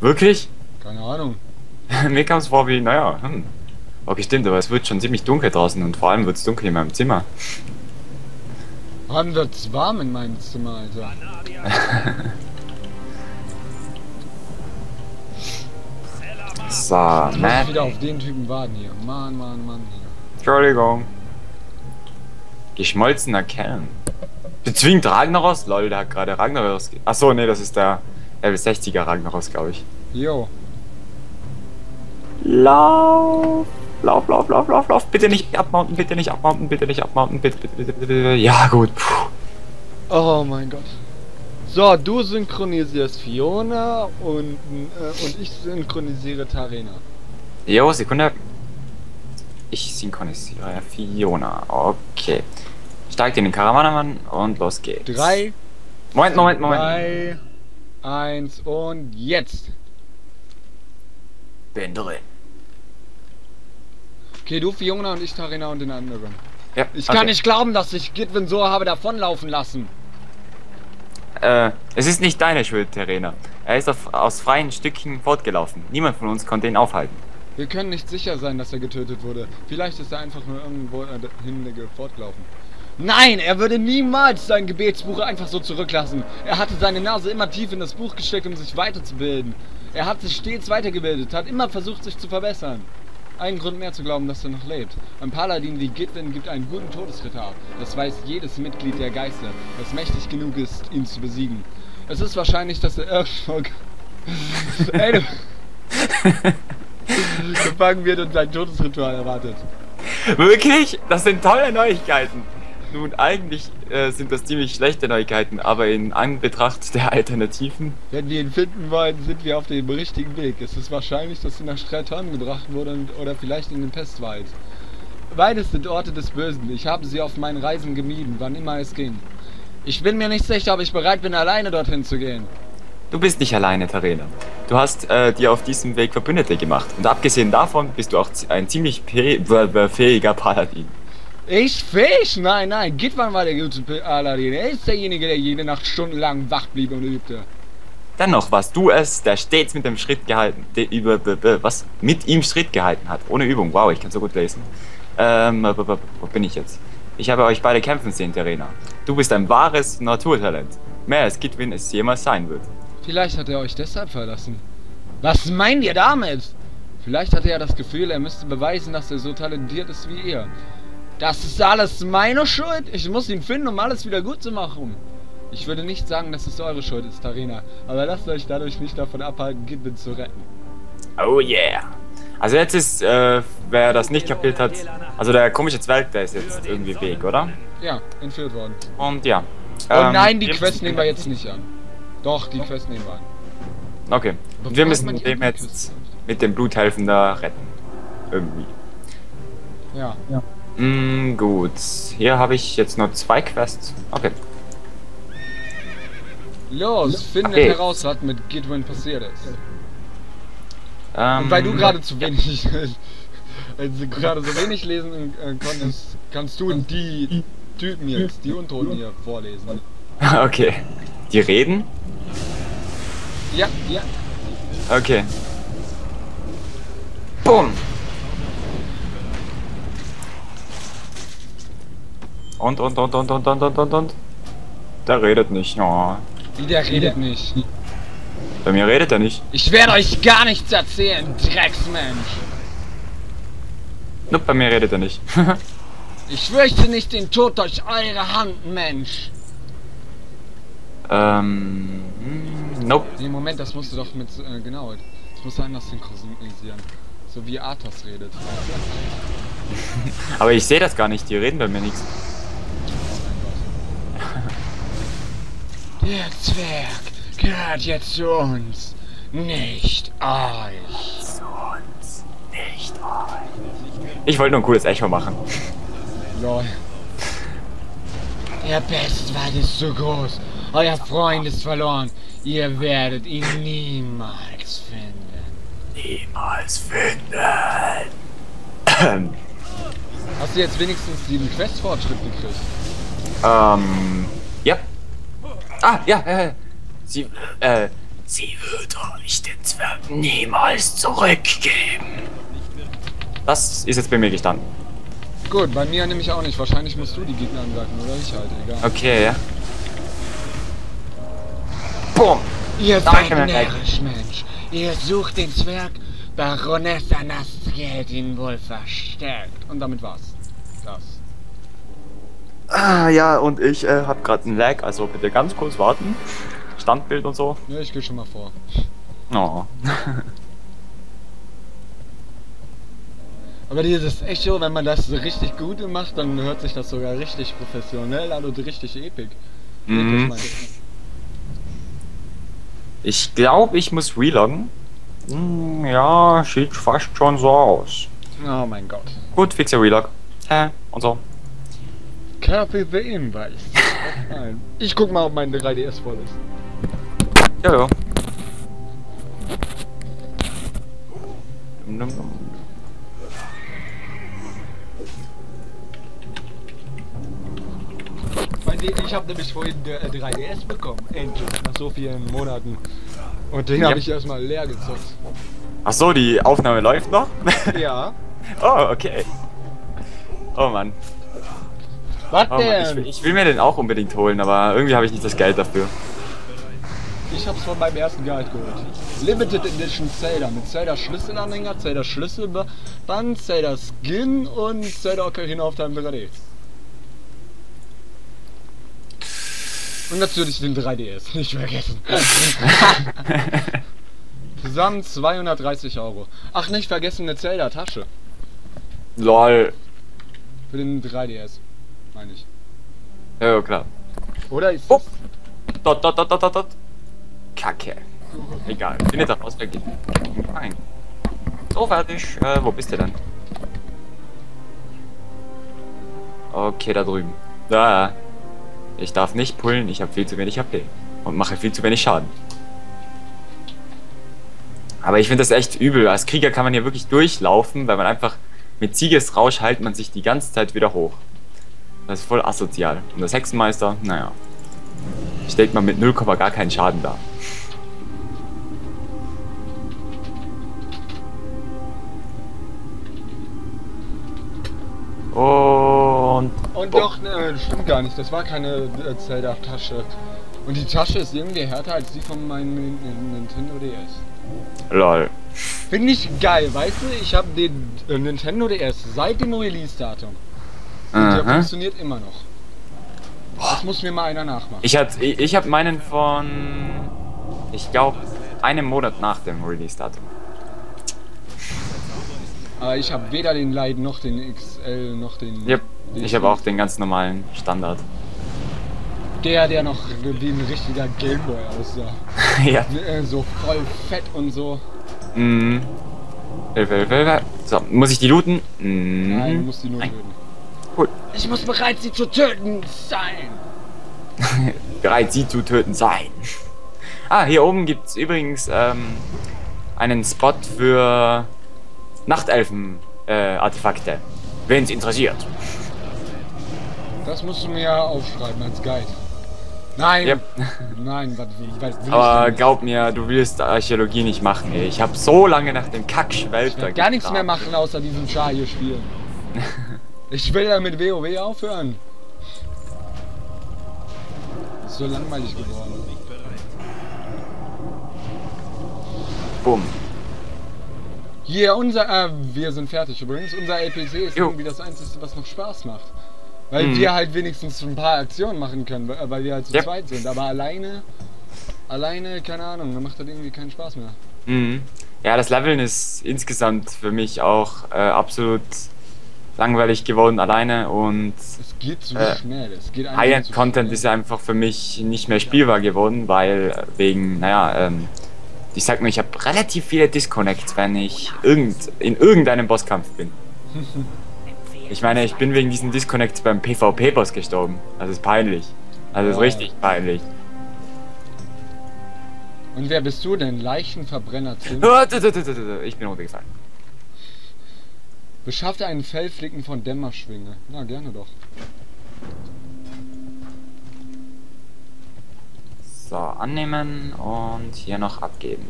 Wirklich? Keine Ahnung. Mir kam es vor wie, naja, hm. Okay, stimmt, aber es wird schon ziemlich dunkel draußen und vor allem wird es dunkel in meinem Zimmer. Wann wird's warm in meinem Zimmer, Alter? So, Ich muss Matt. wieder auf den Typen warten hier. Mann, Mann, Mann. Entschuldigung. Geschmolzener Kern. Bezwingt Ragnaros? Lol, der hat gerade Ragnaros. Achso, nee, das ist der Level 60er Ragnaros, glaube ich. Jo. Lauf! Lauf, lauf, lauf, lauf, lauf. Bitte nicht abmounten, bitte nicht abmounten, bitte nicht abmounten, bitte, bitte, bitte, bitte, bitte. Ja, gut. Puh. Oh mein Gott. So, du synchronisierst Fiona und, äh, und ich synchronisiere Tarena. Jo, Sekunde. Ich synchronisiere Fiona. Okay. Steigt in den Karawanenmann und los geht's. Drei, Moment, Moment, Moment. zwei, eins und jetzt. Bin drin. Okay, du Fiona und ich Tarena und den anderen. Ja, Ich okay. kann nicht glauben, dass ich Gitwin so habe davonlaufen lassen. Äh, es ist nicht deine Schuld, Terena. Er ist auf, aus freien Stückchen fortgelaufen. Niemand von uns konnte ihn aufhalten. Wir können nicht sicher sein, dass er getötet wurde. Vielleicht ist er einfach nur irgendwo äh, hin fortgelaufen. Nein, er würde niemals sein Gebetsbuch einfach so zurücklassen. Er hatte seine Nase immer tief in das Buch gesteckt, um sich weiterzubilden. Er hat sich stets weitergebildet, hat immer versucht, sich zu verbessern. Ein Grund mehr zu glauben, dass er noch lebt. Ein Paladin wie Gitwin gibt einen guten Todesritter ab. Das weiß jedes Mitglied der Geister, das mächtig genug ist, ihn zu besiegen. Es ist wahrscheinlich, dass er irgendwo Ey, du- gefangen wird und sein Todesritual erwartet. Wirklich? Das sind tolle Neuigkeiten. Nun, eigentlich äh, sind das ziemlich schlechte Neuigkeiten, aber in Anbetracht der Alternativen. Wenn wir ihn finden wollen, sind wir auf dem richtigen Weg. Es ist wahrscheinlich, dass er nach Streiton gebracht wurde und, oder vielleicht in den Pestwald. Beides sind Orte des Bösen. Ich habe sie auf meinen Reisen gemieden, wann immer es ging. Ich bin mir nicht sicher, ob ich bereit bin, alleine dorthin zu gehen. Du bist nicht alleine, Tarena. Du hast äh, dir auf diesem Weg Verbündete gemacht. Und abgesehen davon bist du auch ein ziemlich fähiger Paladin. Ich Fisch? Nein, nein, Gitwan war der gute Paladin. Er ist derjenige, der jede Nacht stundenlang wach blieb und übte. Dennoch warst du es, der stets mit dem Schritt gehalten, der über, was, mit ihm Schritt gehalten hat. Ohne Übung. Wow, ich kann so gut lesen. Ähm, wo bin ich jetzt? Ich habe euch beide kämpfen sehen, Terena. Du bist ein wahres Naturtalent. Mehr als Gitwin es jemals sein wird. Vielleicht hat er euch deshalb verlassen. Was meint ihr damit? Vielleicht hatte er das Gefühl, er müsste beweisen, dass er so talentiert ist wie ihr. Das ist alles meine Schuld? Ich muss ihn finden, um alles wieder gut zu machen. Ich würde nicht sagen, dass es eure Schuld ist, Tarina. Aber lasst euch dadurch nicht davon abhalten, Gidwin zu retten. Oh yeah. Also jetzt ist, äh, wer das nicht kapiert hat, also der komische Zwerg, der ist jetzt irgendwie weg, oder? Ja, entführt worden. Und ja. Oh Ähm, nein, die Quest nehmen wir jetzt nicht an. Doch, die Quest nehmen wir an. Okay. Und wir müssen dem jetzt mit dem Bluthelfen da retten. Irgendwie. Ja. Mm, gut. Hier habe ich jetzt nur zwei Quests. Okay. Los, findet Okay. heraus, was mit Gidwin passiert ist. Ähm, Und weil du gerade zu wenig, also gerade so wenig lesen äh, konntest, kannst du die Typen jetzt, die Untoten hier vorlesen. Okay. Die reden? Ja, ja. Okay. Boom! Und, und, und, und, und, und, und, und, und. Der redet nicht. Oh. Wie der redet nicht. Bei mir redet er nicht. Ich werde euch gar nichts erzählen, Drecksmensch. Nope, bei mir redet er nicht. Ich fürchte nicht den Tod durch eure Hand, Mensch. ähm. Nope. Nee, Moment, das musst du doch mit, äh, genau, das musst du anders synchronisieren. So wie Arthas redet. Aber ich sehe das gar nicht. Die reden bei mir nichts. Der Zwerg gehört jetzt zu uns, nicht euch. Sonst nicht Ich wollte nur ein cooles Echo machen. Lol. Der Bestwald ist zu groß. Euer Freund ist verloren. Ihr werdet ihn niemals finden. Niemals finden. Hast du jetzt wenigstens den Questfortschritt gekriegt? ähm. Ja. Ah, ja, äh. Sie, äh. Sie wird euch den Zwerg niemals zurückgeben. Das ist jetzt bei mir gestanden. Gut, bei mir nämlich auch nicht. Wahrscheinlich musst du die Gegner angreifen, oder ich halt, egal. Okay, ja. Boom! Ihr Danke, seid närrisch, Mensch. Ihr sucht den Zwerg. Baronessa Nastri hat ihn wohl verstärkt. Und damit war's. Das. Ah, ja, und ich äh, hab gerade einen Lag, also bitte ganz kurz warten. Standbild und so. Ja, ich geh schon mal vor. Oh. Aber dieses Echo, wenn man das so richtig gut macht, dann hört sich das sogar richtig professionell an und richtig. Mhm. Episch, ich. Ich glaube, ich muss reloggen. Hm, ja, sieht fast schon so aus. Oh mein Gott. Gut, fixer Relog. Hä? Und so. The Invite. Nein. Ich guck mal, ob mein 3DS voll ist. Jojo. Dum, dum, dum. Weil Ich habe nämlich vorhin der 3DS bekommen. Endlich. Nach so vielen Monaten. Und den Ja. habe ich erstmal leer gezockt. Ach so, die Aufnahme läuft noch? Ja. oh, okay. Oh Mann. Was Oh. Ich, ich will mir den auch unbedingt holen, aber irgendwie habe ich nicht das Geld dafür. Ich hab's von meinem ersten Guide geholt. Limited Edition Zelda mit Zelda Schlüsselanhänger, Zelda Schlüsselband, Zelda Skin und Zelda Ocarina of Time 3D. Und natürlich den 3DS, nicht vergessen. Zusammen 230 Euro. Ach, nicht vergessen eine Zelda-Tasche. Lol. Für den 3DS, meine ich. Ja, klar. Oder ist Oh. das... Dot, dot, dot, dot, dot, dot. Kacke. Egal. Bin jetzt raus. Weg. Nein. So, fertig. Äh, wo bist du denn? Okay, da drüben. Da. Ich darf nicht pullen, ich habe viel zu wenig HP. Und mache viel zu wenig Schaden. Aber ich finde das echt übel. Als Krieger kann man hier wirklich durchlaufen, weil man einfach mit Siegesrausch hält man sich die ganze Zeit wieder hoch. Das ist voll asozial. Und das Hexenmeister, naja. Stellt man mit 0, gar keinen Schaden dar. Und. Und doch, ne, stimmt gar nicht. Das war keine äh, Zelda-Tasche. Und die Tasche ist irgendwie härter als die von meinem Nin- Nintendo DS. Lol. Finde ich geil, weißt du? Ich habe den äh, Nintendo DS seit dem Release-Datum. Und der Aha. funktioniert immer noch. Das muss mir mal einer nachmachen. Ich, hat, ich, ich habe meinen von. Ich glaube, einem Monat nach dem Release-Datum. Aber ich habe weder den Lite noch den XL noch den. Yep. den Ich habe auch den ganz normalen Standard. Der, der noch wie ein richtiger Gameboy aussah. ja. Äh, So voll fett und so. Mhm. Hilfe, Hilfe, Hilfe. So, muss ich die looten? Mhm. Nein, du musst die nur Nein. töten. Cool. Ich muss bereit, sie zu töten sein. bereit, sie zu töten sein. Ah, hier oben gibt es übrigens ähm, einen Spot für Nachtelfen-Artefakte. Äh, Artefakte. Wen es interessiert. Das musst du mir ja aufschreiben als Guide. Nein, Yep. nein, was, was will Aber ich denn? glaub mir, du willst Archäologie nicht machen, ey. Ich habe so lange nach dem Ich Kackschwelter will gar nichts mehr machen, außer diesen Char hier spielen. Ich will ja mit WoW aufhören. Ist so langweilig geworden. Bumm. Hier, unser, äh, wir sind fertig übrigens. Unser LPC ist Jo. irgendwie das Einzige, was noch Spaß macht. Weil Mhm. wir halt wenigstens ein paar Aktionen machen können, weil wir halt zu Ja. zweit sind. Aber alleine, alleine, keine Ahnung, dann macht das irgendwie keinen Spaß mehr. Mhm. Ja, das Leveln ist insgesamt für mich auch äh, absolut langweilig geworden alleine und Es geht zu Äh, schnell. Es geht einfach zu High-End-Content schnell. ist einfach für mich nicht mehr spielbar geworden, weil wegen, naja, ähm, ich sag nur, ich habe relativ viele Disconnects, wenn ich irgend, in irgendeinem Bosskampf bin. Ich meine, ich bin wegen diesen Disconnects beim PvP-Boss gestorben. Das ist peinlich. Das ist Ja. richtig peinlich. Und wer bist du denn? Leichenverbrenner Tim? Ich bin runtergefallen. Beschafft einen Fellflicken von Dämmerschwinge. Na, gerne doch. So, annehmen und hier noch abgeben.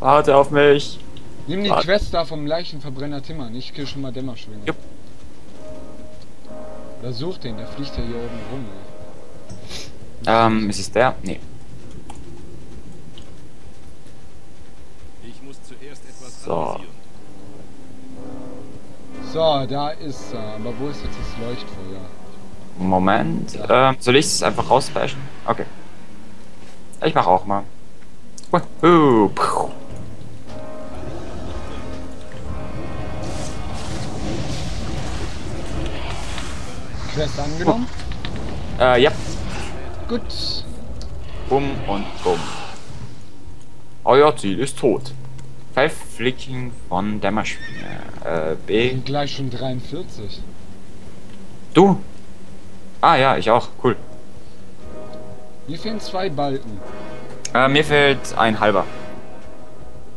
Warte auf mich. Nimm die Warte. Quest da vom Leichenverbrenner Timmer, nicht kill schon mal Dämmerschwinge. Jupp. Oder such den, der fliegt ja hier oben rum. Ähm, ist es der? Nee. Ich muss zuerst etwas So. analysieren. So, da ist er. Aber wo ist jetzt das Leuchtfeuer? Moment. Ähm, soll ich es einfach rausbashen? Okay. Ich mach auch mal. Wuhu, puh. Quest angenommen? Äh, ja. Gut. Bumm und bumm. Euer Ziel ist tot. Five Flicking von Maschine. Äh, B. sind gleich schon 43. Du? Ah ja, ich auch. Cool. Mir fehlen zwei Balken. Äh, mir fehlt ein halber.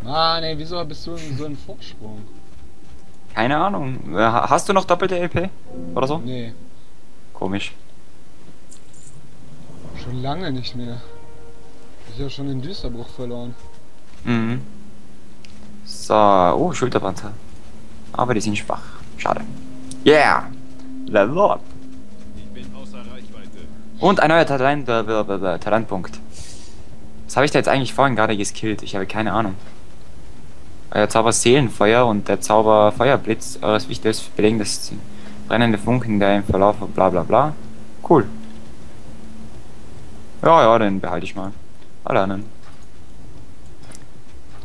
Ah, ne, wieso bist du in so einem Vorsprung? Keine Ahnung. Äh, ha- hast du noch doppelte LP? Oder so? Nee, Komisch. schon lange nicht mehr. Ich ja schon den Düsterbruch verloren. Mhm. So, oh, Schulterpanzer. Aber die sind schwach. Schade. Yeah! Level up. Ich bin außer Reichweite. Und ein neuer Talent, äh, äh, äh, Talentpunkt. Was habe ich da jetzt eigentlich vorhin gerade geskillt? Ich habe keine Ahnung. Der Zauber Seelenfeuer und der Zauber Feuerblitz eures Wichters belegen das brennende Funken, der im Verlauf bla bla bla. Cool. Ja, ja, den behalte ich mal. Alle anderen.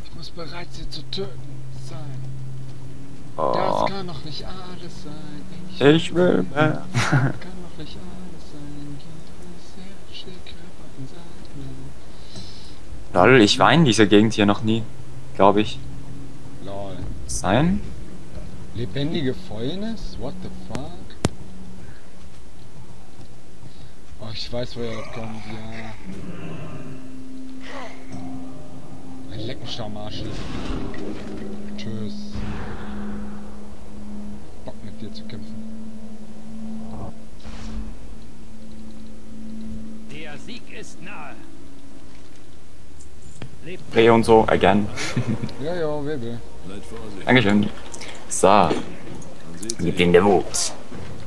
Ich muss bereit, sie zu töten Das kann doch nicht alles sein. Ich, ich will mehr. kann doch nicht alles sein. Lol, ich war in dieser Gegend hier noch nie. Glaube ich. Lol. Sein? Lebendige Fäulnis? What the fuck? Oh, ich weiß, woher das kommt, ja. Ein Leckenschaumarsch. Tschüss. Mit dir zu kämpfen. Der Sieg ist nahe. Lebt Dreh und so, again. Ja, ja, vorsichtig. Dankeschön. So, gib ihm den Wut.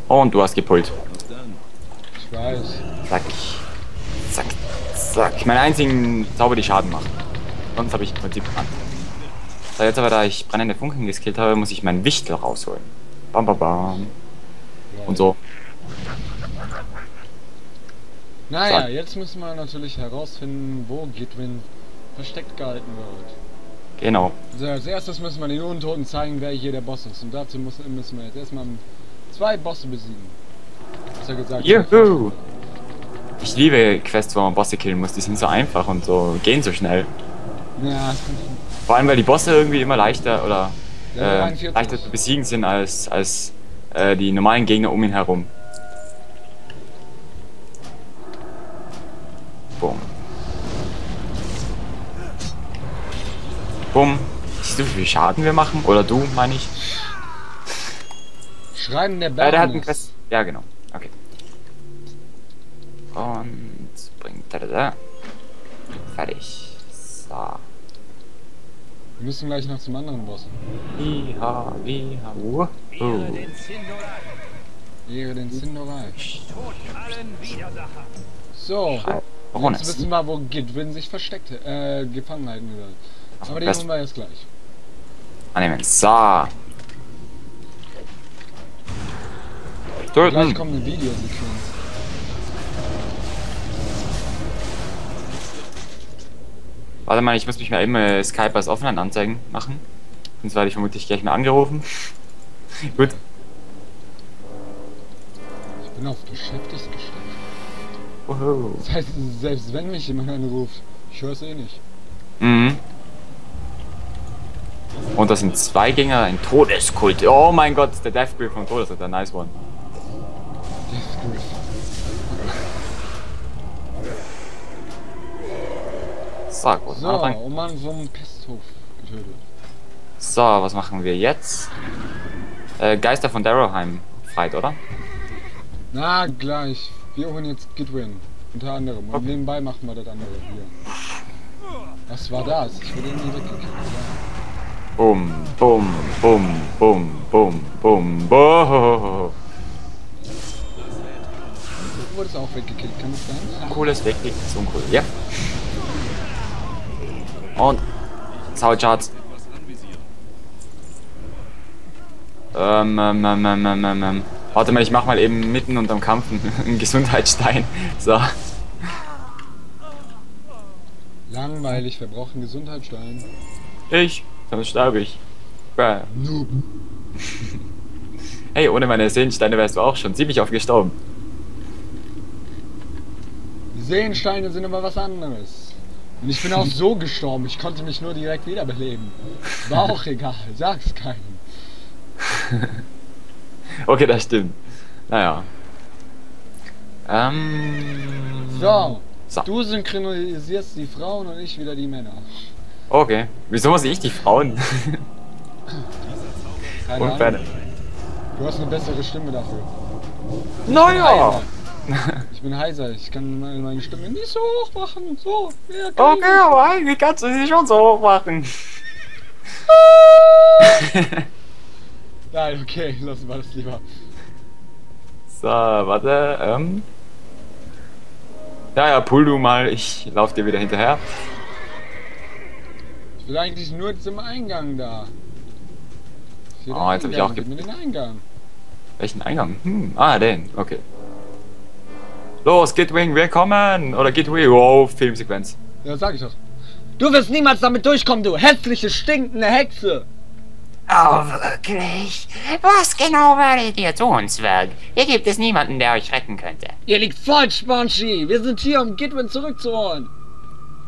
Und du hast gepult. Was dann? Ich weiß. Zack. Zack. Zack. Meine einzigen Zauber, die Schaden machen. Sonst habe ich im Prinzip an. So, jetzt aber, da ich brennende Funken geskillt habe, muss ich meinen Wichtel rausholen. Bam, bam, bam. Und so. Naja, Zack. jetzt müssen wir natürlich herausfinden, wo Gitwin versteckt gehalten wird. Genau. Also als erstes müssen wir den Untoten zeigen, wer hier der Boss ist. Und dazu müssen wir jetzt erstmal zwei Bosse besiegen. Besser gesagt. Juhu! Ich liebe Quests, wo man Bosse killen muss. Die sind so einfach und so gehen so schnell. Ja, Vor allem, weil die Bosse irgendwie immer leichter oder äh, 41. leichter zu besiegen sind als, als äh, die normalen Gegner um ihn herum. Boom. Boom. Siehst du, wie viel Schaden wir machen? Oder du, meine ich? Schreiben der Äh, der hat einen. Quest. Ja, genau. Okay. Und bringt da, da, da. Fertig. So. Wir müssen gleich noch zum anderen Boss. Iha, iha, uh. Ehre den Sindorai. Ehre den Sindorai. Tod allen Widersacher. So, Warum jetzt wissen wir, wo Gitwin sich versteckt, äh, gefangen halten wird. Aber den holen wir jetzt gleich. Annehmen. So. Gleich Töten. kommt eine Videosequenz. Warte mal, ich muss mich mal eben äh, Skype als offline anzeigen machen. Sonst werde ich vermutlich gleich mal angerufen. Gut. Ich bin auf beschäftigt gestellt. Uhu. Das heißt, selbst wenn mich jemand anruft, ich höre es eh nicht. Mhm. Und das sind zwei Gänger, ein Todeskult. Oh mein Gott, der Death Grip von Todes, der nice one. So, gut. So, Anfang. und man vom Pesthof getötet. So, was machen wir jetzt? Äh, Geister von Darrowheim. Fight, oder? Na, gleich. Wir holen jetzt Gitwin. Unter anderem. Und Okay. nebenbei machen wir das andere hier. Was war das? Ich wurde irgendwie weggekickt. Ja. Bum, bum, bum, bum, bum, bum, bum. Du wurdest auch weggekickt, kann das sein? Cooles Wegklick ist uncool. Ja. Und Soundcharts. Ähm, ähm, ähm, ähm, ähm, ähm, ähm. Warte mal, ich mach mal eben mitten unterm Kampf einen, Gesundheitsstein. So. Langweilig, wir brauchen Gesundheitsstein. Ich, sonst sterbe ich. Bäh. Noob. Hey, ohne meine Seelensteine wärst du auch schon ziemlich oft gestorben. Seelensteine sind aber was anderes. Und ich bin auch so gestorben, ich konnte mich nur direkt wiederbeleben. War auch egal, sag's keinem. Okay, das stimmt. Naja. Ähm. So, So. du synchronisierst die Frauen und ich wieder die Männer. Okay. Wieso muss ich die Frauen? Keine Und Ahnung. Du hast eine bessere Stimme dafür. Naja. Ich bin heiser, ich kann meine, meine Stimme nicht so hoch machen. So, ja, kann ich Okay, aber eigentlich kannst du sie schon so hoch machen. Nein, okay, lassen wir das lieber. So, warte, ähm. Ja, ja, pull du mal, ich lauf dir wieder hinterher. Ich will eigentlich nur zum Eingang da. Oh, jetzt hab ich auch gib mir den Eingang. Welchen Eingang? Hm, ah, den, okay. Los, Gitwing, wir kommen! Oder Gitwing, wow, Filmsequenz. Ja, sag ich doch. Du wirst niemals damit durchkommen, du hässliche, stinkende Hexe! Oh, wirklich? Was genau werdet ihr tun, Zwerg? Hier gibt es niemanden, der euch retten könnte. Ihr liegt falsch, Banshee! Wir sind hier, um Gitwin zurückzuholen!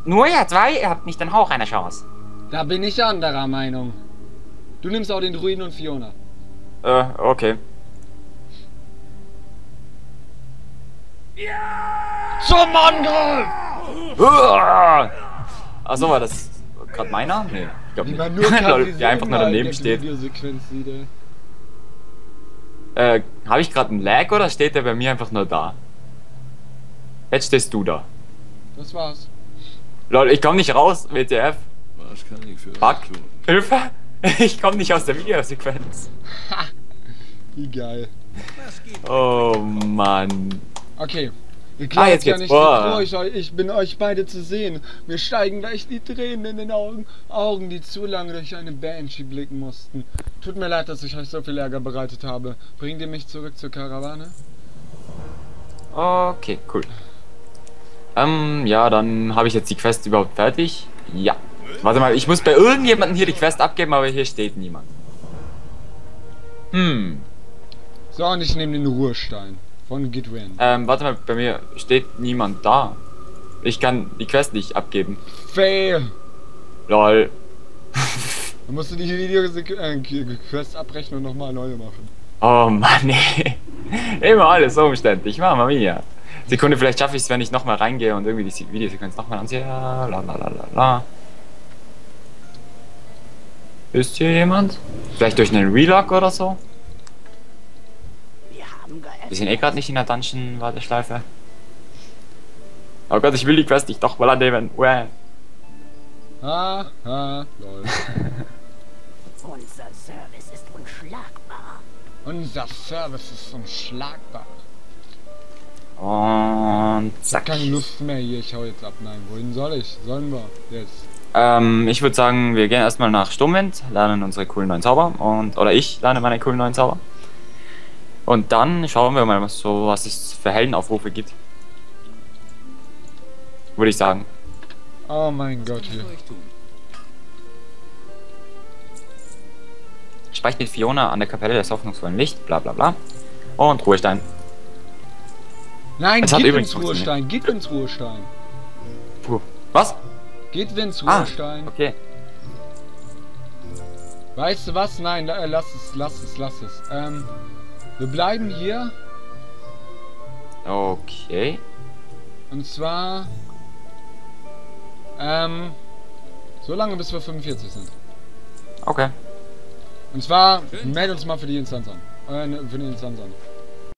Nur ihr zwei, ihr habt nicht den Hauch einer Chance. Da bin ich anderer Meinung. Du nimmst auch den Druiden und Fiona. Äh, okay. Zum Angriff! Uah! Achso, war das gerade meiner? Nee, ich glaube nicht. nur Lol, der einfach nur daneben steht. Äh, habe ich gerade einen Lag oder steht der bei mir einfach nur da? Jetzt stehst du da. Das war's. Lol, ich komme nicht raus, WTF. Was kann ich für Fuck. Hilfe! Ich komme nicht aus der Videosequenz. Wie geil. Oh Mann. Okay. Ihr Ah, glaubt jetzt ja nicht, wie Boah. froh ich, ich bin, euch beide zu sehen. Mir steigen gleich die Tränen in den Augen. Augen, die zu lange durch eine Banshee blicken mussten. Tut mir leid, dass ich euch so viel Ärger bereitet habe. Bringt ihr mich zurück zur Karawane? Okay, cool. Ähm, ja, dann habe ich jetzt die Quest überhaupt fertig. Ja. Warte mal, ich muss bei irgendjemandem hier die Quest abgeben, aber hier steht niemand. Hm. So, und ich nehme den Ruhestein von Gidwin. Ähm, warte mal, bei mir steht niemand da. Ich kann die Quest nicht abgeben. Fail! Lol. Dann musst du die Video-Quest abbrechen und nochmal neue machen. Oh Mann, nee. Immer alles so umständlich. Mama mia. Sekunde, vielleicht schaffe ich es, wenn ich nochmal reingehe und irgendwie die Videosequenz nochmal ansehe. La la la la la. Ist hier jemand? Vielleicht durch einen Relog oder so? Wir sind eh gerade nicht in der Dungeon-Warteschleife. Oh Gott, ich will die Quest nicht doch mal annehmen. Uäh. Ah, ah, lol. Unser Service ist unschlagbar. Unser Service ist unschlagbar. Und Ich zack. hab keine Lust mehr hier, ich hau jetzt ab. Nein, wohin soll ich? Sollen wir? Jetzt. Ähm, ich würde sagen, wir gehen erstmal nach Sturmwind, lernen unsere coolen neuen Zauber und oder ich lerne meine coolen neuen Zauber. Und dann schauen wir mal, was so was es für Heldenaufrufe gibt. Würde ich sagen. Oh mein Gott, hier. Sprecht mit Fiona an der Kapelle des hoffnungsvollen Licht, bla bla bla. Und Ruhestein. Nein, Es hat geht ins Ruhestein, geht ins Ruhestein. Puh. Was? Geht ins Ah, Ruhestein. okay. Weißt du was? Nein, äh, lass es, lass es, lass es. Ähm, wir bleiben hier Okay. und zwar ähm, so lange bis wir 45 sind. Okay. Und zwar meld uns mal für die Instanz an. Äh, ne, für die Instanz an.